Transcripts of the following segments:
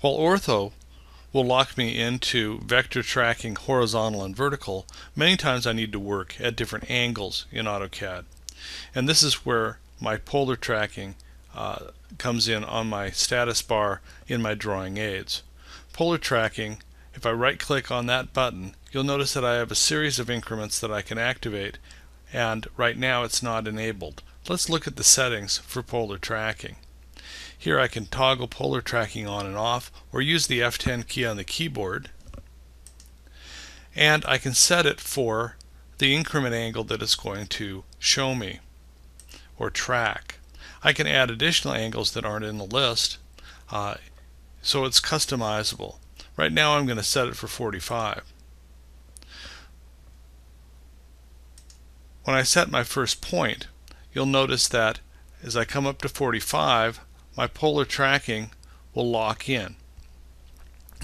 While ortho will lock me into vector tracking horizontal and vertical, many times I need to work at different angles in AutoCAD. And this is where my polar tracking uh, comes in on my status bar in my drawing aids. Polar tracking, if I right click on that button, you'll notice that I have a series of increments that I can activate and right now it's not enabled. Let's look at the settings for polar tracking. Here I can toggle polar tracking on and off or use the F10 key on the keyboard and I can set it for the increment angle that it's going to show me or track. I can add additional angles that aren't in the list uh, so it's customizable. Right now I'm going to set it for 45. When I set my first point you'll notice that as I come up to 45 my polar tracking will lock in.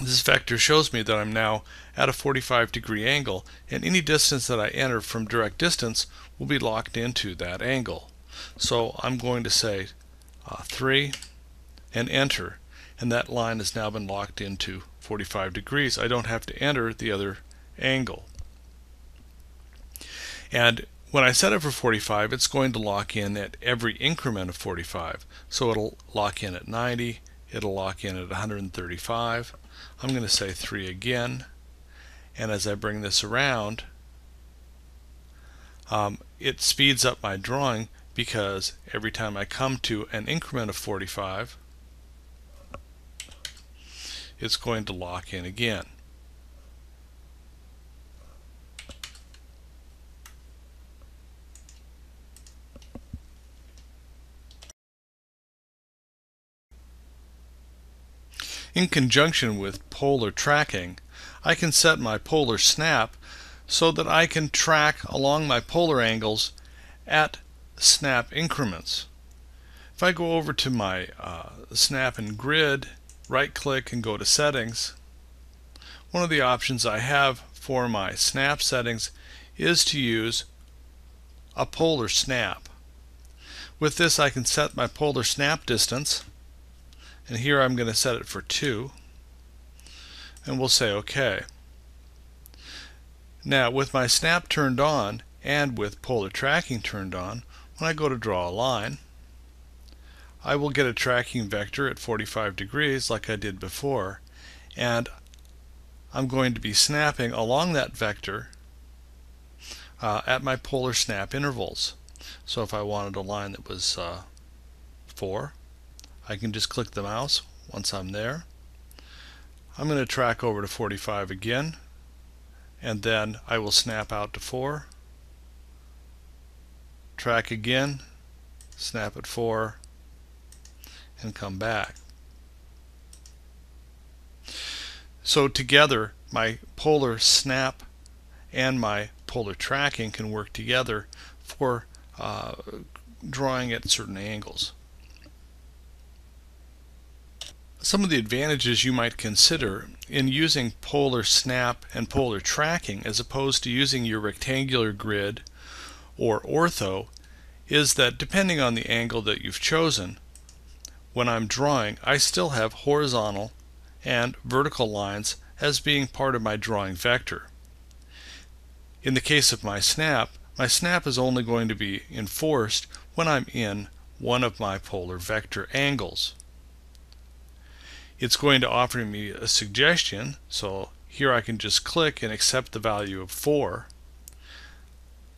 This vector shows me that I'm now at a 45 degree angle and any distance that I enter from direct distance will be locked into that angle. So I'm going to say uh, 3 and enter and that line has now been locked into 45 degrees. I don't have to enter the other angle. And when I set it for 45, it's going to lock in at every increment of 45. So it'll lock in at 90, it'll lock in at 135. I'm going to say 3 again. And as I bring this around, um, it speeds up my drawing because every time I come to an increment of 45, it's going to lock in again. In conjunction with polar tracking, I can set my polar snap so that I can track along my polar angles at snap increments. If I go over to my uh, snap and grid, right click and go to settings, one of the options I have for my snap settings is to use a polar snap. With this I can set my polar snap distance and here I'm going to set it for 2 and we'll say OK. Now with my snap turned on and with polar tracking turned on when I go to draw a line I will get a tracking vector at 45 degrees like I did before and I'm going to be snapping along that vector uh, at my polar snap intervals. So if I wanted a line that was uh, 4 I can just click the mouse once I'm there. I'm going to track over to 45 again and then I will snap out to 4 track again snap at 4 and come back. So together my polar snap and my polar tracking can work together for uh, drawing at certain angles. Some of the advantages you might consider in using polar snap and polar tracking as opposed to using your rectangular grid or ortho is that depending on the angle that you've chosen, when I'm drawing, I still have horizontal and vertical lines as being part of my drawing vector. In the case of my snap, my snap is only going to be enforced when I'm in one of my polar vector angles it's going to offer me a suggestion. So here I can just click and accept the value of 4.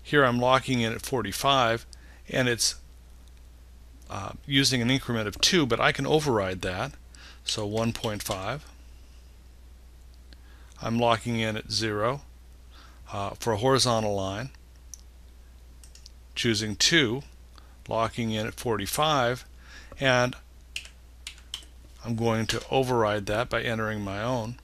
Here I'm locking in at 45 and it's uh, using an increment of 2, but I can override that. So 1.5. I'm locking in at 0 uh, for a horizontal line. Choosing 2, locking in at 45, and I'm going to override that by entering my own.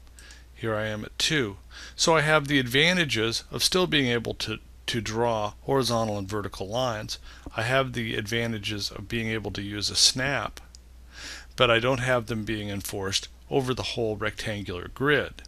Here I am at 2. So I have the advantages of still being able to, to draw horizontal and vertical lines. I have the advantages of being able to use a snap, but I don't have them being enforced over the whole rectangular grid.